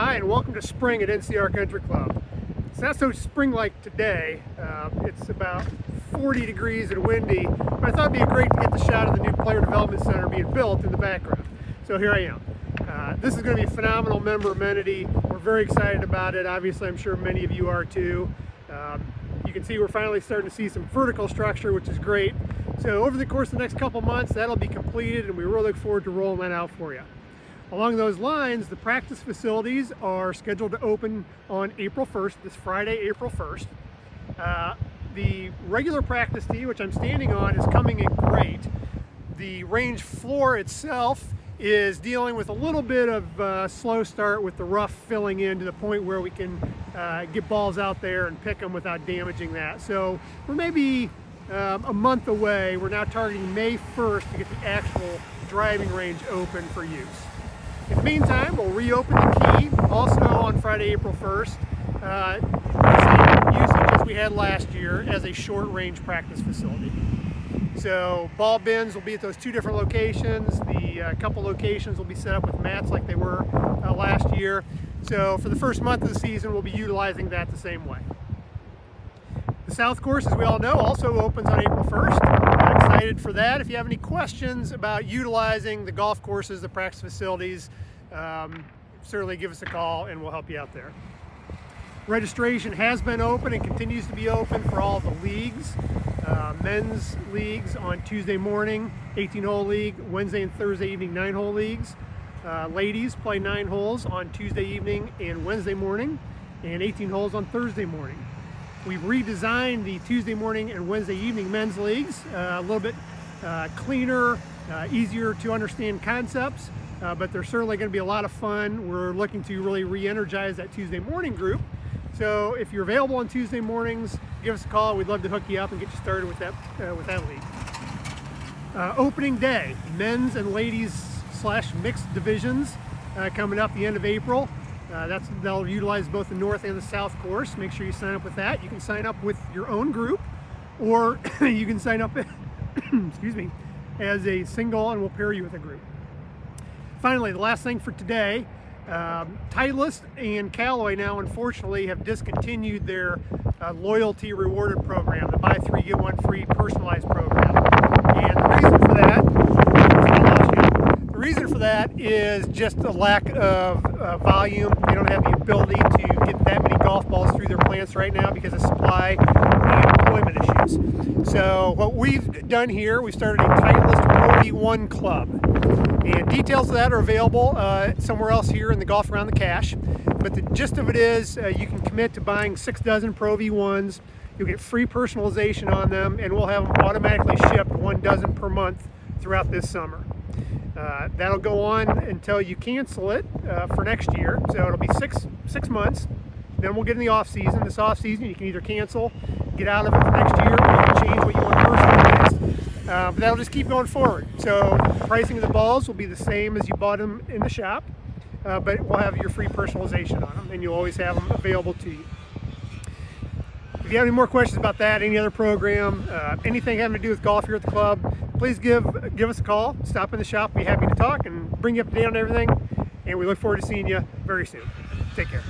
Hi, and welcome to spring at NCR Country Club. It's not so spring-like today. Uh, it's about 40 degrees and windy, but I thought it'd be great to get the shot of the new Player Development Center being built in the background. So here I am. Uh, this is going to be a phenomenal member amenity. We're very excited about it. Obviously, I'm sure many of you are too. Um, you can see we're finally starting to see some vertical structure, which is great. So over the course of the next couple months, that'll be completed, and we really look forward to rolling that out for you. Along those lines, the practice facilities are scheduled to open on April 1st, this Friday, April 1st. Uh, the regular practice tee, which I'm standing on, is coming in great. The range floor itself is dealing with a little bit of uh, slow start with the rough filling in to the point where we can uh, get balls out there and pick them without damaging that. So we're maybe um, a month away. We're now targeting May 1st to get the actual driving range open for use. In the meantime, we'll reopen the key also on Friday, April 1st. Uh, same usage as we had last year as a short range practice facility. So ball bins will be at those two different locations. The uh, couple locations will be set up with mats like they were uh, last year. So for the first month of the season, we'll be utilizing that the same way. The South Course, as we all know, also opens on April 1st. I'm excited for that. If you have any questions about utilizing the golf courses, the practice facilities, um, certainly give us a call and we'll help you out there. Registration has been open and continues to be open for all the leagues. Uh, men's leagues on Tuesday morning, 18-hole league, Wednesday and Thursday evening, 9-hole leagues. Uh, ladies play 9 holes on Tuesday evening and Wednesday morning, and 18 holes on Thursday morning. We've redesigned the Tuesday morning and Wednesday evening men's leagues, uh, a little bit uh, cleaner, uh, easier to understand concepts, uh, but they're certainly going to be a lot of fun. We're looking to really re-energize that Tuesday morning group. So if you're available on Tuesday mornings, give us a call. We'd love to hook you up and get you started with that, uh, with that league. Uh, opening day, men's and ladies slash mixed divisions coming up the end of April. Uh, that's they'll utilize both the north and the south course. Make sure you sign up with that. You can sign up with your own group, or you can sign up, excuse me, as a single, and we'll pair you with a group. Finally, the last thing for today, um, Titleist and Callaway now unfortunately have discontinued their uh, loyalty rewarded program, the buy three get one free personalized program. And the reason for that, the reason for that is just a lack of uh, volume. They don't have the ability to get that many golf balls through their plants right now because of supply and employment issues. So what we've done here, we started a Titleist Pro V1 club. And details of that are available uh, somewhere else here in the Golf Around the Cache. But the gist of it is uh, you can commit to buying six dozen Pro V1s. You'll get free personalization on them and we'll have them automatically shipped one dozen per month throughout this summer. Uh, that'll go on until you cancel it uh, for next year. So it'll be six six months. Then we'll get in the off season. This off season, you can either cancel, get out of it for next year, or you can change what you want personally. Uh, but that'll just keep going forward. So pricing of the balls will be the same as you bought them in the shop, uh, but we'll have your free personalization on them, and you'll always have them available to you. If you have any more questions about that, any other program, uh, anything having to do with golf here at the club, please give give us a call. Stop in the shop. Be happy to talk and bring you up to date on everything. And we look forward to seeing you very soon. Take care.